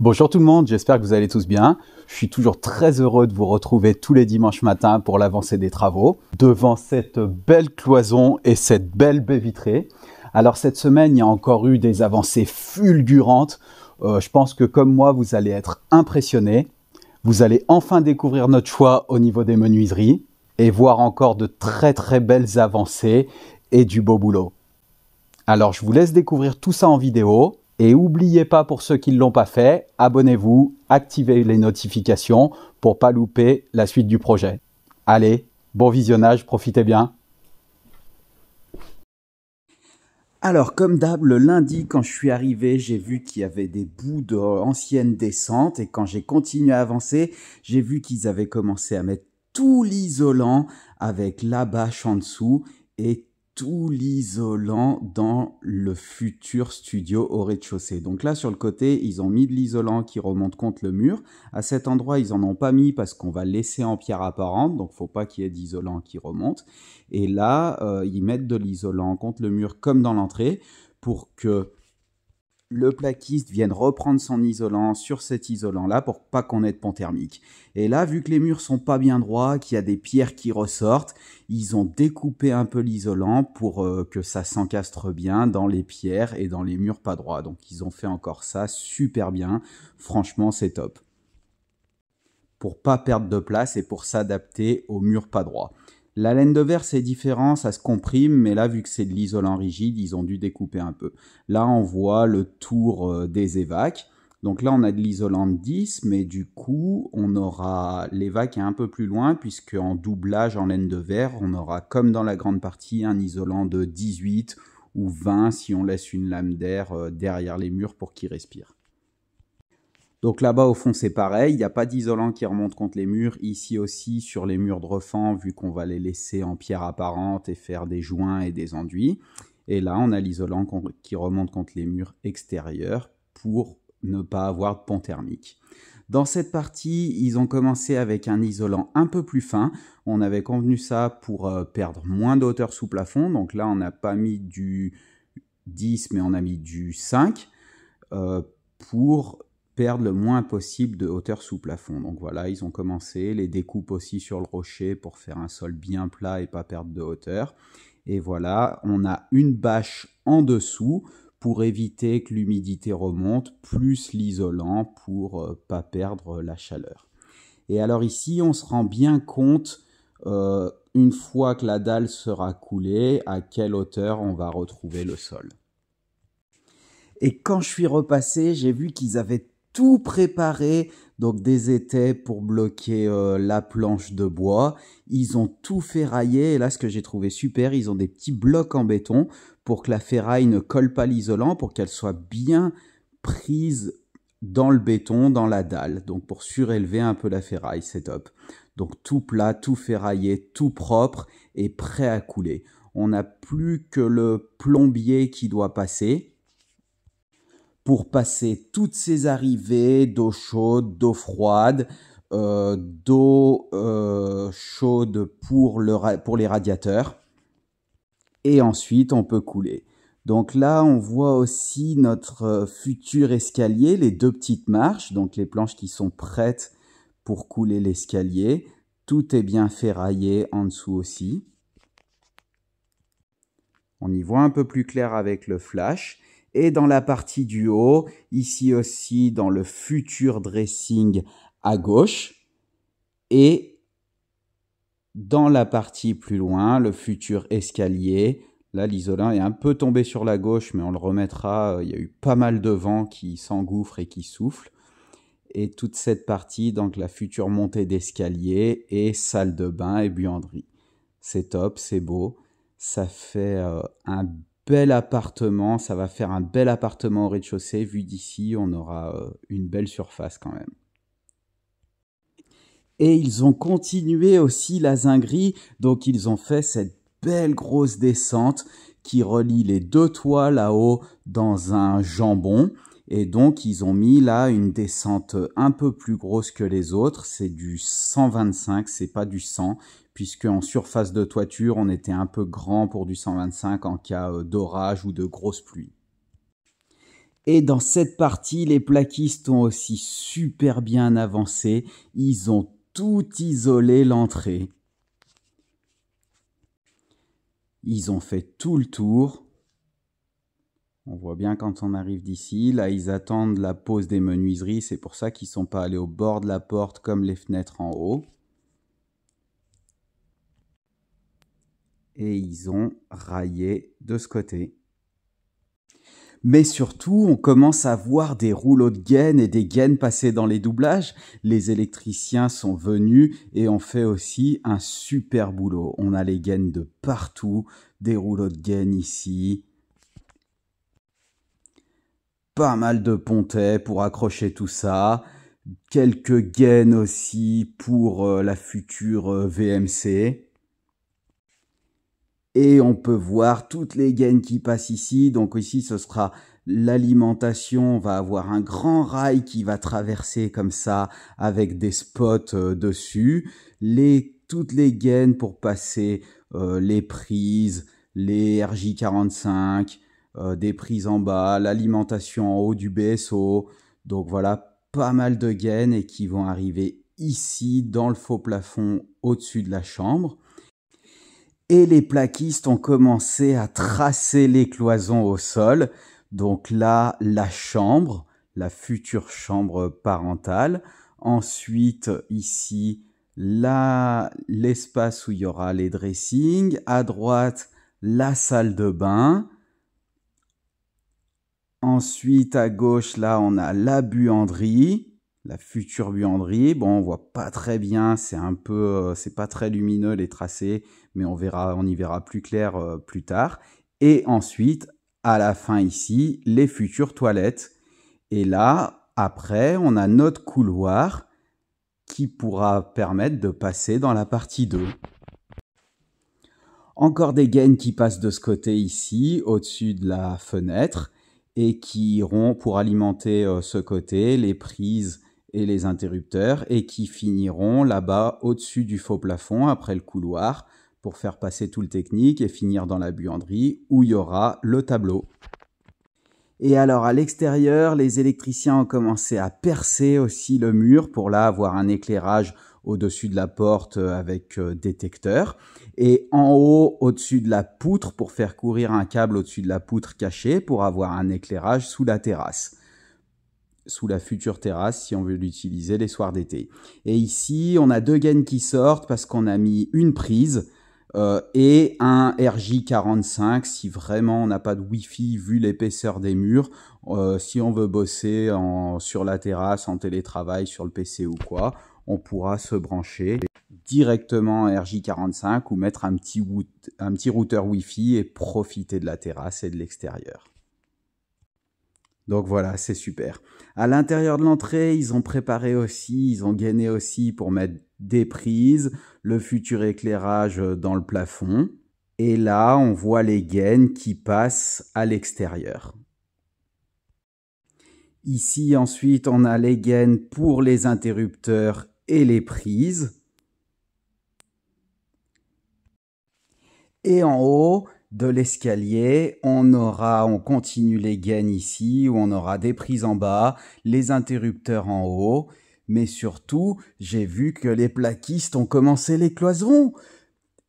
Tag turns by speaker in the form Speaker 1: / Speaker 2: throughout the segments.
Speaker 1: Bonjour tout le monde, j'espère que vous allez tous bien. Je suis toujours très heureux de vous retrouver tous les dimanches matins pour l'avancée des travaux, devant cette belle cloison et cette belle baie vitrée. Alors cette semaine, il y a encore eu des avancées fulgurantes. Euh, je pense que comme moi, vous allez être impressionnés. Vous allez enfin découvrir notre choix au niveau des menuiseries et voir encore de très très belles avancées et du beau boulot. Alors je vous laisse découvrir tout ça en vidéo. Et n'oubliez pas pour ceux qui ne l'ont pas fait, abonnez-vous, activez les notifications pour pas louper la suite du projet. Allez, bon visionnage, profitez bien. Alors, comme d'hab, le lundi, quand je suis arrivé, j'ai vu qu'il y avait des bouts d'anciennes descentes et quand j'ai continué à avancer, j'ai vu qu'ils avaient commencé à mettre tout l'isolant avec la bâche en dessous et tout l'isolant dans le futur studio au rez-de-chaussée. Donc là, sur le côté, ils ont mis de l'isolant qui remonte contre le mur. À cet endroit, ils en ont pas mis parce qu'on va laisser en pierre apparente, donc faut pas qu'il y ait d'isolant qui remonte. Et là, euh, ils mettent de l'isolant contre le mur comme dans l'entrée pour que le plaquiste vienne reprendre son isolant sur cet isolant-là pour pas qu'on ait de pont thermique. Et là, vu que les murs sont pas bien droits, qu'il y a des pierres qui ressortent, ils ont découpé un peu l'isolant pour euh, que ça s'encastre bien dans les pierres et dans les murs pas droits. Donc ils ont fait encore ça super bien. Franchement, c'est top. Pour pas perdre de place et pour s'adapter aux murs pas droits. La laine de verre, c'est différent, ça se comprime, mais là, vu que c'est de l'isolant rigide, ils ont dû découper un peu. Là, on voit le tour euh, des évacs. Donc là, on a de l'isolant de 10, mais du coup, on aura l'évac un peu plus loin, puisque en doublage en laine de verre, on aura, comme dans la grande partie, un isolant de 18 ou 20 si on laisse une lame d'air euh, derrière les murs pour qu'il respire. Donc là-bas, au fond, c'est pareil. Il n'y a pas d'isolant qui remonte contre les murs. Ici aussi, sur les murs de refend, vu qu'on va les laisser en pierre apparente et faire des joints et des enduits. Et là, on a l'isolant qui remonte contre les murs extérieurs pour ne pas avoir de pont thermique. Dans cette partie, ils ont commencé avec un isolant un peu plus fin. On avait convenu ça pour euh, perdre moins de hauteur sous plafond. Donc là, on n'a pas mis du 10, mais on a mis du 5 euh, pour perdre le moins possible de hauteur sous plafond. Donc voilà, ils ont commencé, les découpes aussi sur le rocher pour faire un sol bien plat et pas perdre de hauteur. Et voilà, on a une bâche en dessous pour éviter que l'humidité remonte, plus l'isolant pour euh, pas perdre la chaleur. Et alors ici, on se rend bien compte, euh, une fois que la dalle sera coulée, à quelle hauteur on va retrouver le sol. Et quand je suis repassé, j'ai vu qu'ils avaient tout préparé, donc des étais pour bloquer euh, la planche de bois. Ils ont tout ferraillé, et là ce que j'ai trouvé super, ils ont des petits blocs en béton pour que la ferraille ne colle pas l'isolant, pour qu'elle soit bien prise dans le béton, dans la dalle, donc pour surélever un peu la ferraille, c'est top. Donc tout plat, tout ferraillé, tout propre et prêt à couler. On n'a plus que le plombier qui doit passer pour passer toutes ces arrivées d'eau chaude, d'eau froide, euh, d'eau euh, chaude pour, le, pour les radiateurs. Et ensuite, on peut couler. Donc là, on voit aussi notre euh, futur escalier, les deux petites marches, donc les planches qui sont prêtes pour couler l'escalier. Tout est bien ferraillé en dessous aussi. On y voit un peu plus clair avec le flash et dans la partie du haut, ici aussi dans le futur dressing à gauche et dans la partie plus loin, le futur escalier. Là, l'isolant est un peu tombé sur la gauche, mais on le remettra. Il y a eu pas mal de vent qui s'engouffre et qui souffle. Et toute cette partie, donc la future montée d'escalier et salle de bain et buanderie. C'est top, c'est beau. Ça fait euh, un bel appartement, ça va faire un bel appartement au rez-de-chaussée. Vu d'ici, on aura euh, une belle surface quand même. Et ils ont continué aussi la zinguerie, donc ils ont fait cette belle grosse descente qui relie les deux toits là-haut dans un jambon. Et donc ils ont mis là une descente un peu plus grosse que les autres, c'est du 125, c'est pas du 100 puisque en surface de toiture, on était un peu grand pour du 125 en cas euh, d'orage ou de grosse pluie. Et dans cette partie, les plaquistes ont aussi super bien avancé. Ils ont tout isolé l'entrée. Ils ont fait tout le tour. On voit bien quand on arrive d'ici. Là, ils attendent la pause des menuiseries. C'est pour ça qu'ils ne sont pas allés au bord de la porte comme les fenêtres en haut. Et ils ont raillé de ce côté. Mais surtout, on commence à voir des rouleaux de gaines et des gaines passer dans les doublages. Les électriciens sont venus et ont fait aussi un super boulot. On a les gaines de partout, des rouleaux de gaines ici. Pas mal de pontets pour accrocher tout ça. Quelques gaines aussi pour euh, la future euh, VMC. Et on peut voir toutes les gaines qui passent ici. Donc ici, ce sera l'alimentation. On va avoir un grand rail qui va traverser comme ça avec des spots euh, dessus. Les, toutes les gaines pour passer les prises, les RJ45, euh, des prises en bas, l'alimentation en haut du BSO. Donc voilà, pas mal de gaines et qui vont arriver ici dans le faux plafond au-dessus de la chambre et les plaquistes ont commencé à tracer les cloisons au sol. Donc là, la chambre, la future chambre parentale. Ensuite, ici, là, l'espace où il y aura les dressings. À droite, la salle de bain. Ensuite, à gauche, là, on a la buanderie la future buanderie. Bon, on voit pas très bien, c'est un peu, euh, c'est pas très lumineux les tracés, mais on verra, on y verra plus clair euh, plus tard. Et ensuite, à la fin ici, les futures toilettes. Et là, après, on a notre couloir qui pourra permettre de passer dans la partie 2. Encore des gaines qui passent de ce côté ici, au-dessus de la fenêtre, et qui iront pour alimenter euh, ce côté, les prises et les interrupteurs et qui finiront là-bas au-dessus du faux plafond après le couloir pour faire passer tout le technique et finir dans la buanderie où il y aura le tableau. Et alors à l'extérieur, les électriciens ont commencé à percer aussi le mur pour là avoir un éclairage au-dessus de la porte avec euh, détecteur et en haut au-dessus de la poutre pour faire courir un câble au-dessus de la poutre cachée pour avoir un éclairage sous la terrasse sous la future terrasse si on veut l'utiliser les soirs d'été. Et ici, on a deux gaines qui sortent parce qu'on a mis une prise euh, et un RJ45 si vraiment on n'a pas de Wi-Fi vu l'épaisseur des murs. Euh, si on veut bosser en, sur la terrasse en télétravail sur le PC ou quoi, on pourra se brancher directement à RJ45 ou mettre un petit, un petit routeur Wi-Fi et profiter de la terrasse et de l'extérieur. Donc voilà, c'est super. À l'intérieur de l'entrée, ils ont préparé aussi, ils ont gainé aussi pour mettre des prises, le futur éclairage dans le plafond. Et là, on voit les gaines qui passent à l'extérieur. Ici, ensuite, on a les gaines pour les interrupteurs et les prises. Et en haut, de l'escalier, on aura, on continue les gaines ici, où on aura des prises en bas, les interrupteurs en haut, mais surtout, j'ai vu que les plaquistes ont commencé les cloisons.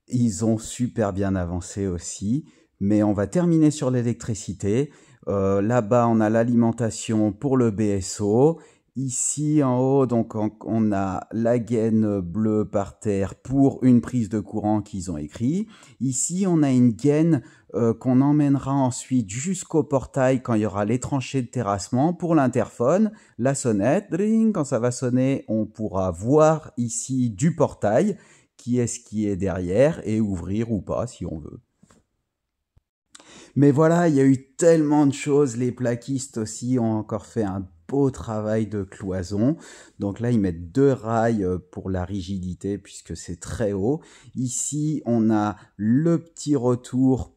Speaker 1: Ils ont super bien avancé aussi, mais on va terminer sur l'électricité. Euh, là-bas, on a l'alimentation pour le BSO Ici en haut, donc on, a la gaine bleue par terre pour une prise de courant qu'ils ont écrit. Ici, on a une gaine euh, qu'on emmènera ensuite jusqu'au portail quand il y aura les tranchées de terrassement pour l'interphone, la sonnette. Dring, quand ça va sonner, on pourra voir ici du portail qui est ce qui est derrière et ouvrir ou pas si on veut. Mais voilà, il y a eu tellement de choses. Les plaquistes aussi ont encore fait un beau travail de cloison. Donc là, ils mettent deux rails euh, pour la rigidité puisque c'est très haut. Ici, on a le petit retour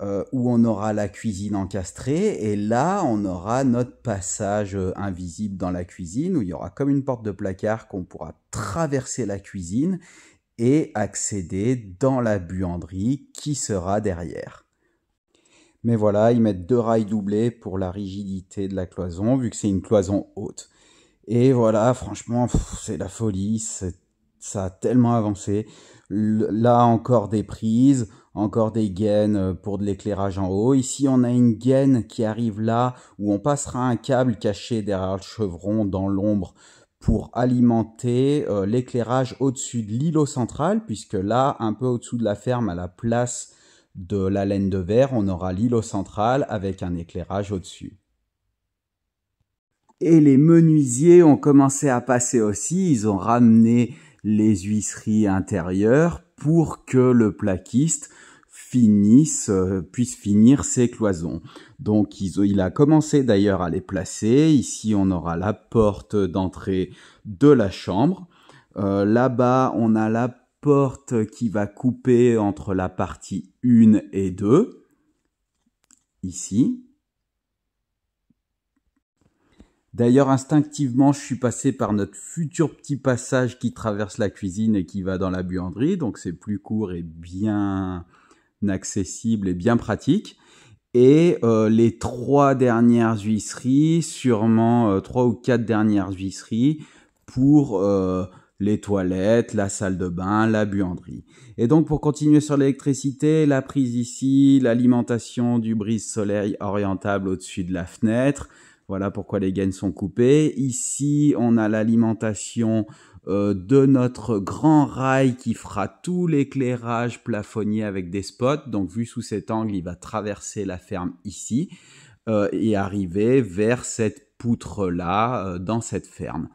Speaker 1: euh, où on aura la cuisine encastrée et là, on aura notre passage euh, invisible dans la cuisine où il y aura comme une porte de placard qu'on pourra traverser la cuisine et accéder dans la buanderie qui sera derrière. Mais voilà, ils mettent deux rails doublés pour la rigidité de la cloison, vu que c'est une cloison haute. Et voilà, franchement, c'est la folie, ça a tellement avancé. Là encore des prises, encore des gaines pour de l'éclairage en haut. Ici, on a une gaine qui arrive là, où on passera un câble caché derrière le chevron dans l'ombre pour alimenter euh, l'éclairage au-dessus de l'îlot central, puisque là, un peu au-dessous de la ferme, à la place de la laine de verre, on aura l'îlot central avec un éclairage au-dessus. Et les menuisiers ont commencé à passer aussi, ils ont ramené les huisseries intérieures pour que le plaquiste finisse, euh, puisse finir ses cloisons. Donc il a commencé d'ailleurs à les placer. Ici on aura la porte d'entrée de la chambre. Euh, là-bas on a la porte qui va couper entre la partie 1 et 2. Ici. D'ailleurs, instinctivement, je suis passé par notre futur petit passage qui traverse la cuisine et qui va dans la buanderie. Donc c'est plus court et bien accessible et bien pratique. Et euh, les trois dernières huisseries, sûrement euh, trois ou quatre dernières huisseries pour euh, les toilettes, la salle de bain, la buanderie. Et donc pour continuer sur l'électricité, la prise ici, l'alimentation du brise-soleil orientable au-dessus de la fenêtre. Voilà pourquoi les gaines sont coupées. Ici, on a l'alimentation euh, de notre grand rail qui fera tout l'éclairage plafonnier avec des spots. Donc vu sous cet angle, il va traverser la ferme ici euh, et arriver vers cette poutre-là euh, dans cette ferme.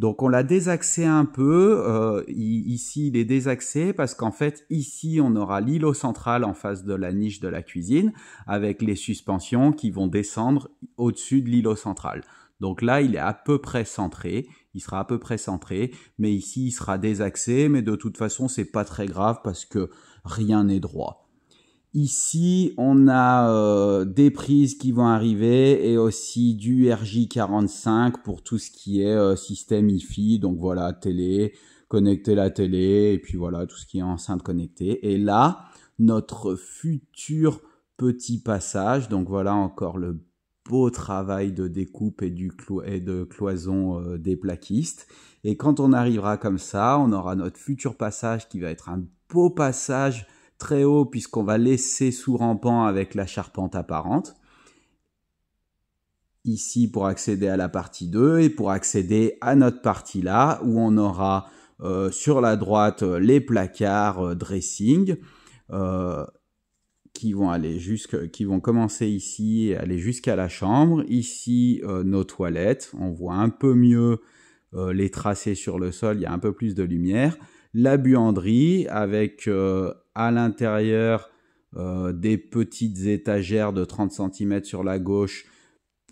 Speaker 1: Donc on l'a désaxé un peu. ici, il est désaxé parce qu'en fait, ici, on aura l'îlot central en face de la niche de la cuisine avec les suspensions qui vont descendre au-dessus de l'îlot central. Donc là, il est à peu près centré il sera à peu près centré, mais ici il sera désaxé, mais de toute façon c'est pas très grave parce que rien n'est droit. Ici, on a euh, des prises qui vont arriver et aussi du RJ45 pour tout ce qui est euh, système IFI. Donc voilà, télé, connecter la télé et puis voilà, tout ce qui est enceinte connectée. Et là, notre futur petit passage. Donc voilà encore le beau travail de découpe et, du et de cloison euh, des plaquistes. Et quand on arrivera comme ça, on aura notre futur passage qui va être un beau passage très haut puisqu'on va laisser sous rampant avec la charpente apparente. Ici pour accéder à la partie 2 et pour accéder à notre partie là où on aura euh, sur la droite les placards euh, dressing qui vont aller jusque, qui vont commencer ici et aller jusqu'à la chambre. Ici, euh, nos toilettes. On voit un peu mieux euh, les tracés sur le sol. Il y a un peu plus de lumière. La buanderie avec euh, à l'intérieur des petites étagères de 30 cm sur la gauche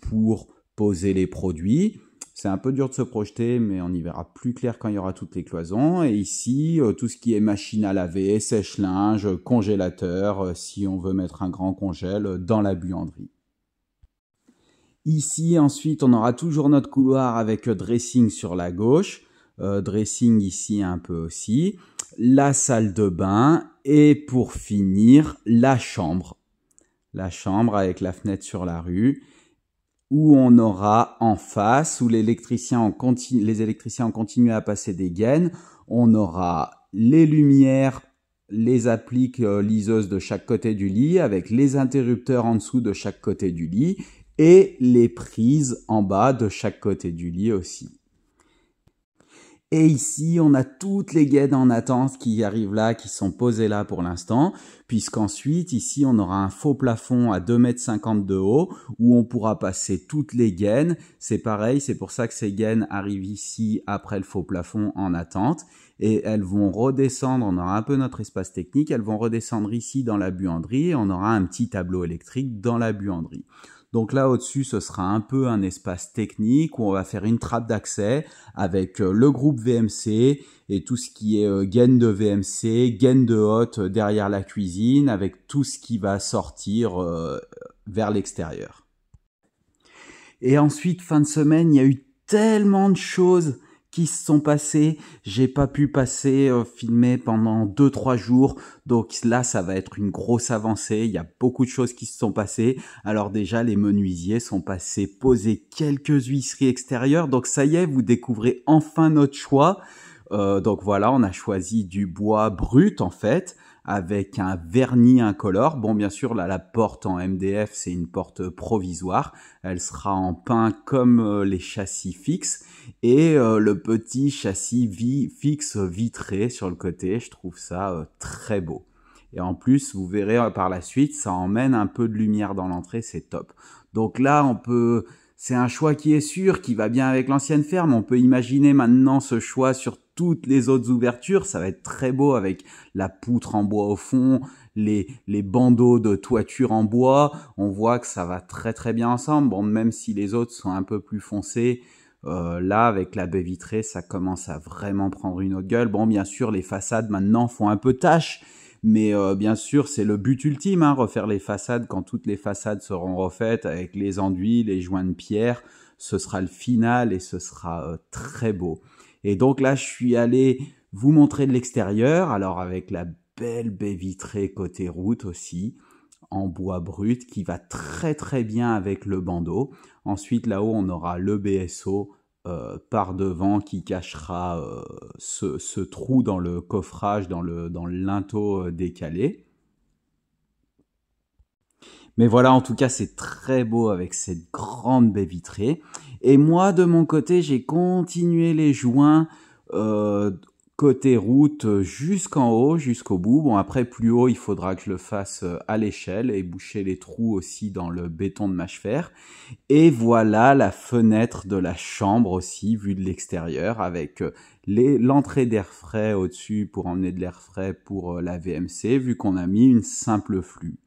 Speaker 1: pour poser les produits. C'est un peu dur de se projeter, mais on y verra plus clair quand il y aura toutes les cloisons. Et ici, euh, tout ce qui est machine à laver, sèche-linge, congélateur, euh, si on veut mettre un grand congèle euh, dans la buanderie. Ici, ensuite, on aura toujours notre couloir avec dressing sur la gauche, dressing ici un peu aussi, la salle de bain et pour finir, la chambre. La chambre avec la fenêtre sur la rue où on aura en face, où l'électricien les électriciens ont continué à passer des gaines, on aura les lumières, les appliques euh, liseuses de chaque côté du lit, avec les interrupteurs en dessous de chaque côté du lit, et les prises en bas de chaque côté du lit aussi. Et ici, on a toutes les gaines en attente qui arrivent là, qui sont posées là pour l'instant, puisqu'ensuite, ici, on aura un faux plafond à 2,50 m de haut, où on pourra passer toutes les gaines. C'est pareil, c'est pour ça que ces gaines arrivent ici après le faux plafond en attente, et elles vont redescendre, on aura un peu notre espace technique, elles vont redescendre ici dans la buanderie, et on aura un petit tableau électrique dans la buanderie. Donc là au-dessus, ce sera un peu un espace technique où on va faire une trappe d'accès avec euh, le groupe VMC et tout ce qui est euh, gaine de VMC, gaine de hotte euh, derrière la cuisine avec tout ce qui va sortir vers l'extérieur. Et ensuite, fin de semaine, il y a eu tellement de choses qui se sont passés. J'ai pas pu passer euh, filmer pendant 2-3 jours, donc là ça va être une grosse avancée. Il y a beaucoup de choses qui se sont passées. Alors déjà les menuisiers sont passés poser quelques huisseries extérieures, donc ça y est, vous découvrez enfin notre choix. Euh, donc voilà, on a choisi du bois brut en fait avec un vernis incolore. Bon, bien sûr, la porte en MDF, c'est une porte provisoire. Elle sera en pain comme euh, les châssis fixes. Et euh, le petit châssis fixe vitré sur le côté, je trouve ça euh, très beau. Et en plus, vous verrez par la suite, ça emmène un peu de lumière dans l'entrée, c'est top. Donc là, on peut... C'est un choix qui est sûr, qui va bien avec l'ancienne ferme. On peut imaginer maintenant ce choix sur toutes les autres ouvertures. Ça va être très beau avec la poutre en bois au fond, les, bandeaux de toiture en bois. On voit que ça va très très bien ensemble. Même si les autres sont un peu plus foncés, euh, là, avec la baie vitrée, ça commence à vraiment prendre une autre gueule. Bon, bien sûr, les façades maintenant font un peu tâche, mais euh, bien sûr, c'est le but ultime, hein, refaire les façades quand toutes les façades seront refaites avec les enduits, les joints de pierre. Ce sera le final et ce sera euh, très beau. Et donc là, je suis allé vous montrer de l'extérieur, alors avec la belle baie vitrée côté route aussi, en bois brut, qui va très très bien avec le bandeau. Ensuite, là-haut, on aura le BSO euh, par devant qui cachera euh, ce, trou dans le coffrage, dans le, linteau euh, décalé. Mais voilà, en tout cas, c'est très beau avec cette grande baie vitrée. Et moi, de mon côté, j'ai continué les joints euh, côté route jusqu'en haut, jusqu'au bout. Bon, après, plus haut, il faudra que je le fasse euh, à l'échelle et boucher les trous aussi dans le béton de mâche fer. Et voilà la fenêtre de la chambre aussi, vue de l'extérieur, avec euh, l'entrée d'air frais au-dessus pour emmener de l'air frais pour la VMC, vu qu'on a mis une simple flux.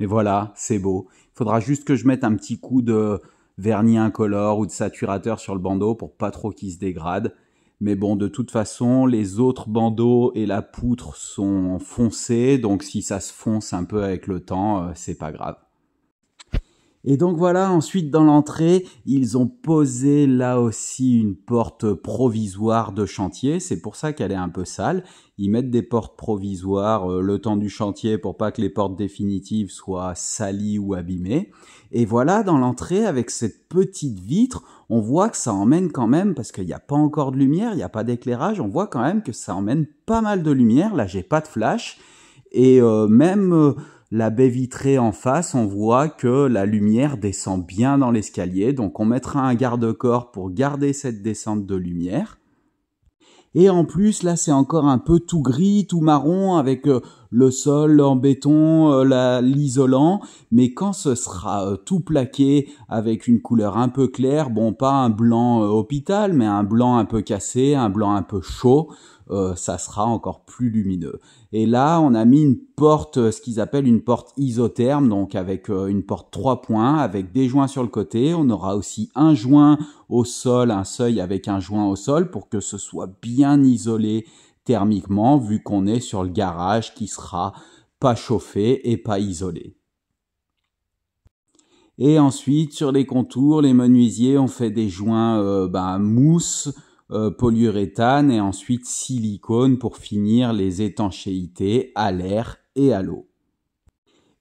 Speaker 1: Et voilà, c'est beau. Il faudra juste que je mette un petit coup de vernis incolore ou de saturateur sur le bandeau pour pas trop qu'il se dégrade. Mais bon, de toute façon, les autres bandeaux et la poutre sont foncés, donc si ça se fonce un peu avec le temps, euh, c'est pas grave. Et donc voilà, ensuite dans l'entrée, ils ont posé là aussi une porte provisoire de chantier. C'est pour ça qu'elle est un peu sale. Ils mettent des portes provisoires euh, le temps du chantier pour pas que les portes définitives soient salies ou abîmées. Et voilà, dans l'entrée, avec cette petite vitre, on voit que ça emmène quand même, parce qu'il n'y a pas encore de lumière, il n'y a pas d'éclairage, on voit quand même que ça emmène pas mal de lumière. Là, j'ai pas de flash. Et euh, même... Euh, la baie vitrée en face, on voit que la lumière descend bien dans l'escalier, donc on mettra un garde-corps pour garder cette descente de lumière. Et en plus, là, c'est encore un peu tout gris, tout marron, avec euh, le sol en béton, euh, l'isolant. Mais quand ce sera euh, tout plaqué, avec une couleur un peu claire, bon, pas un blanc hôpital, mais un blanc un peu cassé, un blanc un peu chaud, euh, ça sera encore plus lumineux. Et là, on a mis une porte, euh, ce qu'ils appellent une porte isotherme, donc avec euh, une porte trois points, avec des joints sur le côté. On aura aussi un joint au sol, un seuil avec un joint au sol pour que ce soit bien isolé thermiquement, vu qu'on est sur le garage qui sera pas chauffé et pas isolé. Et ensuite, sur les contours, les menuisiers ont fait des joints ben, mousse, euh, polyuréthane et ensuite silicone pour finir les étanchéités à l'air et à l'eau.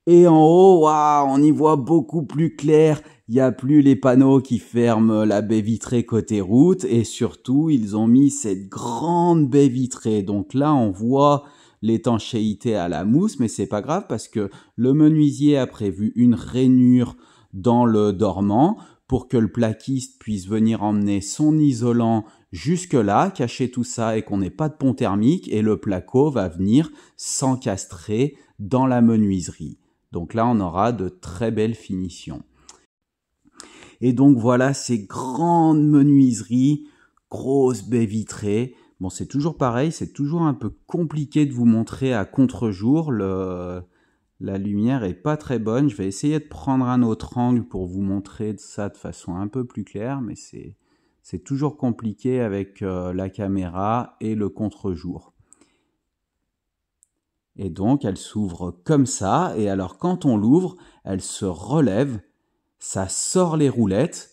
Speaker 1: Et en haut, on y voit beaucoup plus clair. Il n'y a plus les panneaux qui ferment la baie vitrée côté route et surtout ils ont mis cette grande baie vitrée. Donc là on voit l'étanchéité à la mousse, mais c'est pas grave parce que le menuisier a prévu une rainure dans le dormant pour que le plaquiste puisse venir emmener son isolant jusque-là, cacher tout ça et qu'on n'ait pas de pont thermique et le placo va venir s'encastrer dans la menuiserie. Donc là, on aura de très belles finitions. Et donc voilà ces grandes menuiseries, grosses baies vitrées. Bon, c'est toujours pareil, c'est toujours un peu compliqué de vous montrer à contre-jour. Le... La lumière est pas très bonne. Je vais essayer de prendre un autre angle pour vous montrer ça de façon un peu plus claire, mais c'est c'est toujours compliqué avec euh, la caméra et le contre-jour. Et donc elle s'ouvre comme ça, et alors quand on l'ouvre, elle se relève, ça sort les roulettes,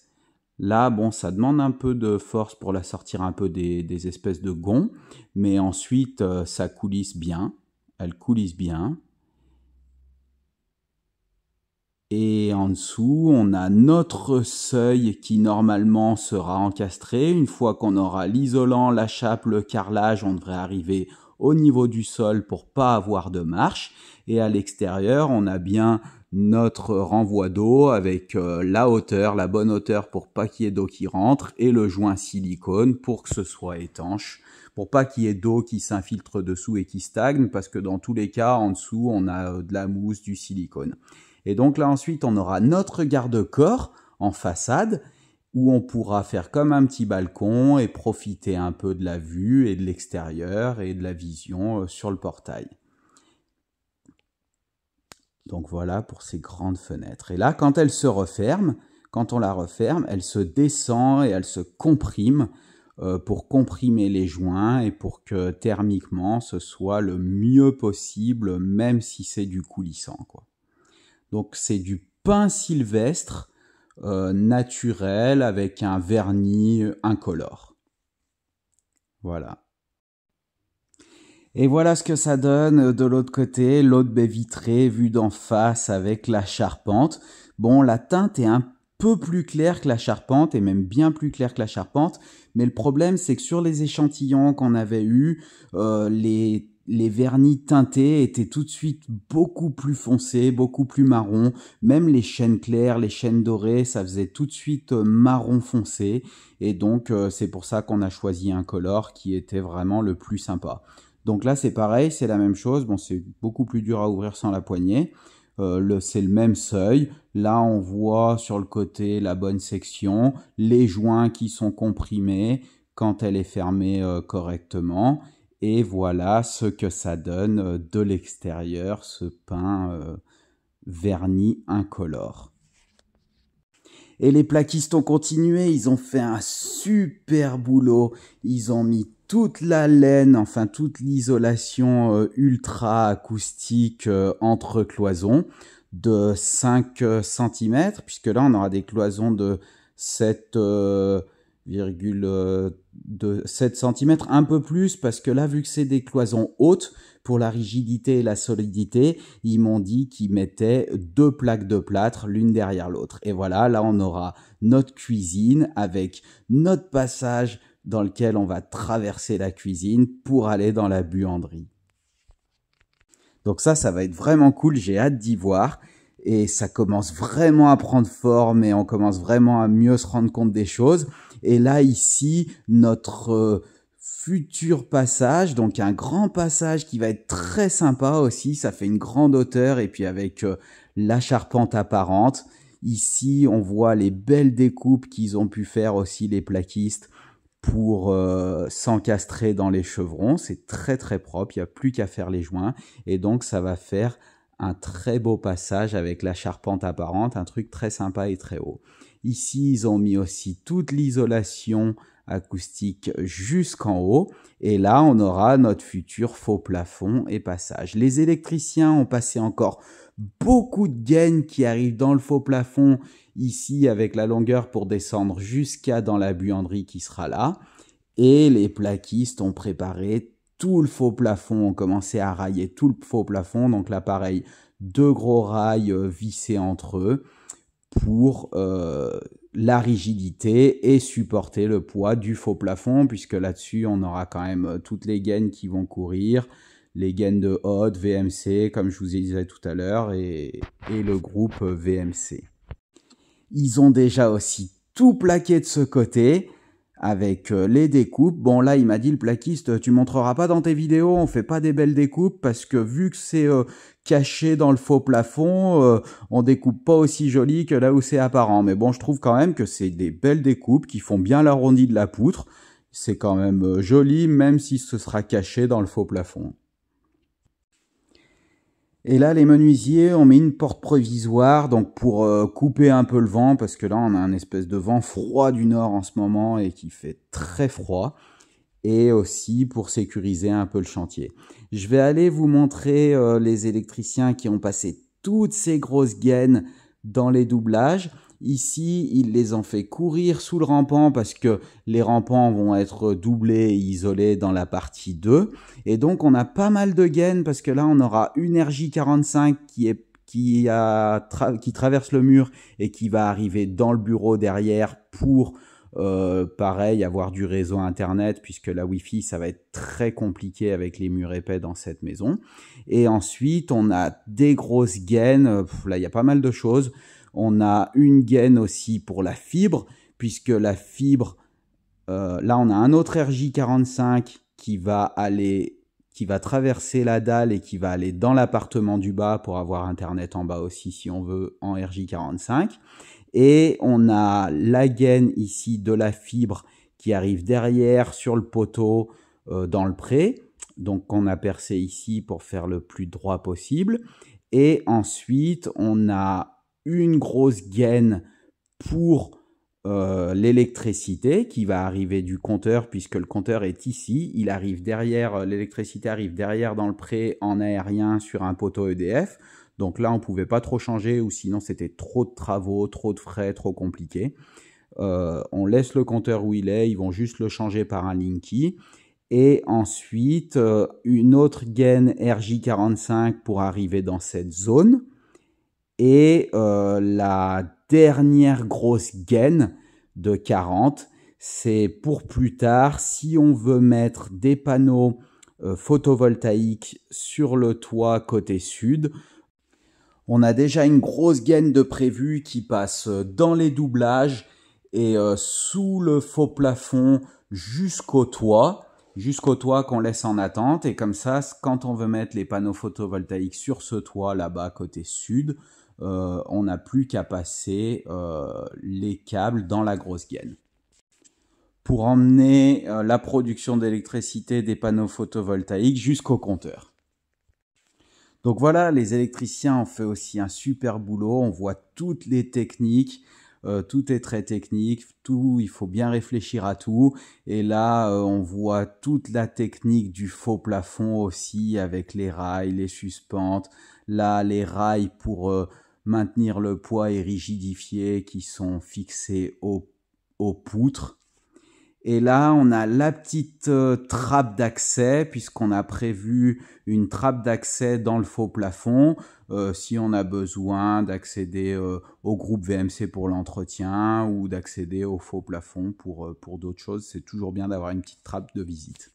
Speaker 1: Là, bon, ça demande un peu de force pour la sortir un peu des, espèces de gonds, mais ensuite, euh, ça coulisse bien. Elle coulisse bien. Et en dessous, on a notre seuil qui normalement sera encastré. Une fois qu'on aura l'isolant, la chape, le carrelage, on devrait arriver au niveau du sol pour pas avoir de marche. Et à l'extérieur, on a bien notre renvoi d'eau avec euh, la hauteur, la bonne hauteur pour pas qu'il y ait d'eau qui rentre et le joint silicone pour que ce soit étanche, pour pas qu'il y ait d'eau qui s'infiltre dessous et qui stagne parce que dans tous les cas en dessous on a euh, de la mousse, du silicone. Et donc là ensuite on aura notre garde-corps en façade où on pourra faire comme un petit balcon et profiter un peu de la vue et de l'extérieur et de la vision euh, sur le portail. Donc voilà pour ces grandes fenêtres. Et là, quand elle se referme, quand on la referme, elle se descend et elle se comprime euh, pour comprimer les joints et pour que thermiquement ce soit le mieux possible, même si c'est du coulissant. Quoi. Donc c'est du pain sylvestre euh, naturel avec un vernis incolore. Voilà. Et voilà ce que ça donne euh, de l'autre côté, l'autre baie vitrée vue d'en face avec la charpente. Bon, la teinte est un peu plus claire que la charpente et même bien plus claire que la charpente, mais le problème c'est que sur les échantillons qu'on avait eus, euh, les, les vernis teintés étaient tout de suite beaucoup plus foncés, beaucoup plus marron. Même les chaînes claires, les chaînes dorées, ça faisait tout de suite euh, marron foncé. Et donc c'est pour ça qu'on a choisi un color qui était vraiment le plus sympa. Donc là, c'est pareil, c'est la même chose. Bon, c'est beaucoup plus dur à ouvrir sans la poignée. Euh, c'est le même seuil. Là, on voit sur le côté la bonne section, les joints qui sont comprimés quand elle est fermée euh, correctement. Et voilà ce que ça donne euh, de l'extérieur, ce pain verni incolore. Et les plaquistes ont continué, ils ont fait un super boulot. Ils ont mis toute la laine, enfin toute l'isolation euh, ultra acoustique euh, entre cloisons de 5 euh, cm, puisque là on aura des cloisons de 7, de 7 cm, un peu plus, parce que là vu que c'est des cloisons hautes, pour la rigidité et la solidité, ils m'ont dit qu'ils mettaient deux plaques de plâtre l'une derrière l'autre. Et voilà, là on aura notre cuisine avec notre passage dans lequel on va traverser la cuisine pour aller dans la buanderie. Donc ça, ça va être vraiment cool, j'ai hâte d'y voir. Et ça commence vraiment à prendre forme et on commence vraiment à mieux se rendre compte des choses. Et là, ici, notre euh, futur passage, donc un grand passage qui va être très sympa aussi, ça fait une grande hauteur et puis avec euh, la charpente apparente. Ici, on voit les belles découpes qu'ils ont pu faire aussi les plaquistes pour euh, s'encastrer dans les chevrons. C'est très très propre, il n'y a plus qu'à faire les joints. Et donc ça va faire un très beau passage avec la charpente apparente, un truc très sympa et très haut. Ici, ils ont mis aussi toute l'isolation acoustique jusqu'en haut. Et là, on aura notre futur faux plafond et passage. Les électriciens ont passé encore beaucoup de gaines qui arrivent dans le faux plafond ici avec la longueur pour descendre jusqu'à dans la buanderie qui sera là. Et les plaquistes ont préparé tout le faux plafond, ont commencé à railler tout le faux plafond. Donc là, pareil, deux gros rails euh, vissés entre eux pour euh, la rigidité et supporter le poids du faux plafond, puisque là-dessus, on aura quand même euh, toutes les gaines qui vont courir, les gaines de Hot, VMC, comme je vous ai dit tout à l'heure, et, le groupe VMC. Ils ont déjà aussi tout plaqué de ce côté, avec euh, les découpes. Bon là, il m'a dit le plaquiste, tu montreras pas dans tes vidéos, on fait pas des belles découpes parce que vu que c'est euh, caché dans le faux plafond, euh, on découpe pas aussi joli que là où c'est apparent. Mais bon, je trouve quand même que c'est des belles découpes qui font bien l'arrondi de la poutre. C'est quand même joli même si ce sera caché dans le faux plafond. Et là, les menuisiers ont mis une porte provisoire, donc pour euh, couper un peu le vent, parce que là, on a un espèce de vent froid du nord en ce moment et qui fait très froid, et aussi pour sécuriser un peu le chantier. Je vais aller vous montrer euh, les électriciens qui ont passé toutes ces grosses gaines dans les doublages. Ici, ils les ont fait courir sous le rampant parce que les rampants vont être doublés et isolés dans la partie 2. Et donc, on a pas mal de gaines parce que là, on aura une RJ45 qui est qui, a qui traverse le mur et qui va arriver dans le bureau derrière pour euh, pareil, avoir du réseau internet, puisque la Wi-Fi, ça va être très compliqué avec les murs épais dans cette maison. Et ensuite, on a des grosses gaines. là, il y a pas mal de choses. On a une gaine aussi pour la fibre, puisque la fibre, euh, là, on a un autre RJ45 qui va aller qui va traverser la dalle et qui va aller dans l'appartement du bas pour avoir internet en bas aussi si on veut en RJ45. Et on a la gaine ici de la fibre qui arrive derrière sur le poteau euh, dans le pré. Donc on a percé ici pour faire le plus droit possible. Et ensuite on a une grosse gaine pour euh, l'électricité qui va arriver du compteur puisque le compteur est ici. Il arrive derrière, euh, l'électricité arrive derrière dans le pré en aérien sur un poteau EDF. Donc là, on ne pouvait pas trop changer ou sinon c'était trop de travaux, trop de frais, trop compliqué. Euh, on laisse le compteur où il est, ils vont juste le changer par un Linky. Et ensuite, une autre gaine RJ45 pour arriver dans cette zone. Et euh, la dernière grosse gaine de 40, c'est pour plus tard, si on veut mettre des panneaux photovoltaïques sur le toit côté sud, on a déjà une grosse gaine de prévu qui passe dans les doublages et euh, sous le faux plafond jusqu'au toit, jusqu'au toit qu'on laisse en attente. Et comme ça, quand on veut mettre les panneaux photovoltaïques sur ce toit là-bas côté sud, euh, on n'a plus qu'à passer euh, les câbles dans la grosse gaine. Pour emmener la production d'électricité des panneaux photovoltaïques jusqu'au compteur. Donc voilà, les électriciens ont fait aussi un super boulot. On voit toutes les techniques. Euh, tout est très technique, tout, il faut bien réfléchir à tout. Et là, euh, on voit toute la technique du faux plafond aussi, avec les rails, les suspentes. Là, les rails pour euh, maintenir le poids et rigidifier qui sont fixés aux poutres. Et là, on a la petite euh, trappe d'accès, puisqu'on a prévu une trappe d'accès dans le faux plafond, euh, si on a besoin d'accéder euh, au groupe VMC pour l'entretien ou d'accéder au faux plafond pour, pour d'autres choses. C'est toujours bien d'avoir une petite trappe de visite.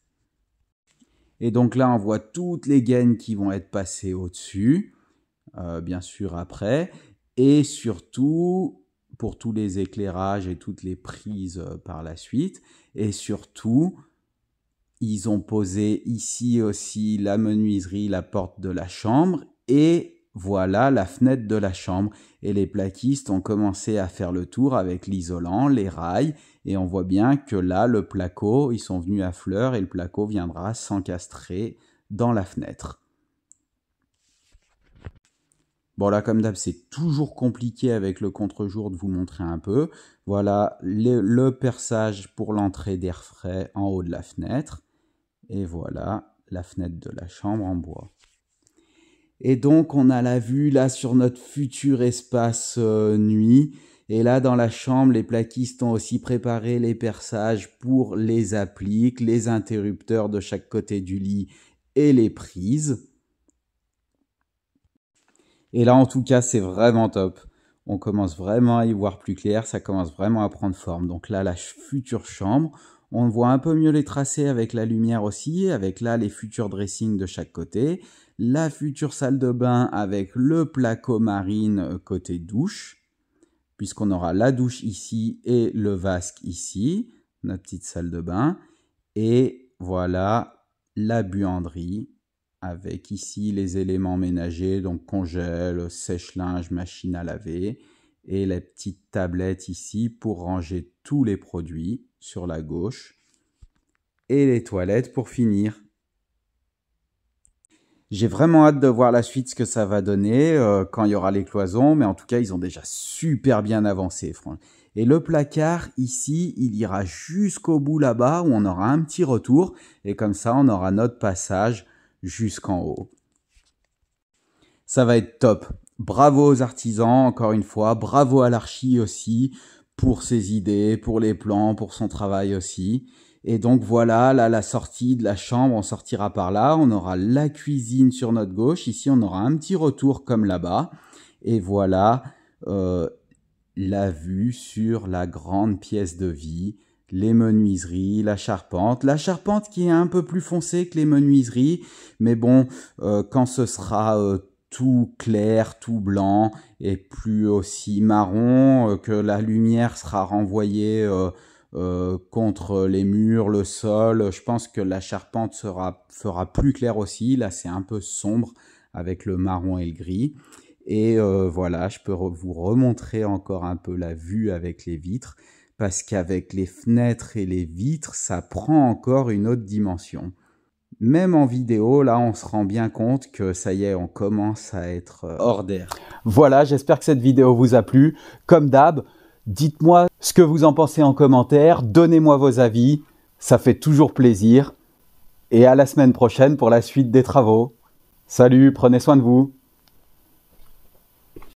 Speaker 1: Et donc là, on voit toutes les gaines qui vont être passées au-dessus, bien sûr après. Et surtout, pour tous les éclairages et toutes les prises euh, par la suite. Et surtout, ils ont posé ici aussi la menuiserie, la porte de la chambre et voilà la fenêtre de la chambre. Et les plaquistes ont commencé à faire le tour avec l'isolant, les rails, et on voit bien que là, le placo, ils sont venus à fleur et le placo viendra s'encastrer dans la fenêtre. Bon là comme d'hab c'est toujours compliqué avec le contre-jour de vous montrer un peu. Voilà le, perçage pour l'entrée d'air frais en haut de la fenêtre. Et voilà la fenêtre de la chambre en bois. Et donc on a la vue là sur notre futur espace euh, nuit. Et là dans la chambre les plaquistes ont aussi préparé les perçages pour les appliques, les interrupteurs de chaque côté du lit et les prises. Et là, en tout cas, c'est vraiment top. On commence vraiment à y voir plus clair, ça commence vraiment à prendre forme. Donc là, la future chambre, on voit un peu mieux les tracés avec la lumière aussi, avec là les futurs dressings de chaque côté, la future salle de bain avec le placo marine euh, côté douche, puisqu'on aura la douche ici et le vasque ici, notre petite salle de bain, et voilà la buanderie avec ici les éléments ménagers, donc congèle, sèche-linge, machine à laver, et la petite tablette ici pour ranger tous les produits sur la gauche, et les toilettes pour finir. J'ai vraiment hâte de voir la suite, ce que ça va donner euh, quand il y aura les cloisons, mais en tout cas, ils ont déjà super bien avancé. Et le placard, ici, il ira jusqu'au bout là-bas, où on aura un petit retour, et comme ça, on aura notre passage jusqu'en haut. Ça va être top. bravo aux artisans, encore une fois, bravo à l'archi aussi, pour ses idées, pour les plans, pour son travail aussi. Et donc voilà, là, la sortie de la chambre, on sortira par là, on aura la cuisine sur notre gauche, ici on aura un petit retour comme là-bas. Et voilà euh, la vue sur la grande pièce de vie, les menuiseries, la charpente. La charpente qui est un peu plus foncée que les menuiseries, mais bon, euh, quand ce sera euh, tout clair, tout blanc, et plus aussi marron, que la lumière sera renvoyée contre les murs, le sol, je pense que la charpente sera, fera plus clair aussi. Là, c'est un peu sombre avec le marron et le gris. Et euh, voilà, je peux vous remontrer encore un peu la vue avec les vitres, parce qu'avec les fenêtres et les vitres, ça prend encore une autre dimension. Même en vidéo, là, on se rend bien compte que ça y est, on commence à être euh, hors d'air. Voilà, j'espère que cette vidéo vous a plu. Comme d'hab, dites-moi ce que vous en pensez en commentaire, donnez-moi vos avis, ça fait toujours plaisir. Et à la semaine prochaine pour la suite des travaux. Salut, prenez soin de vous.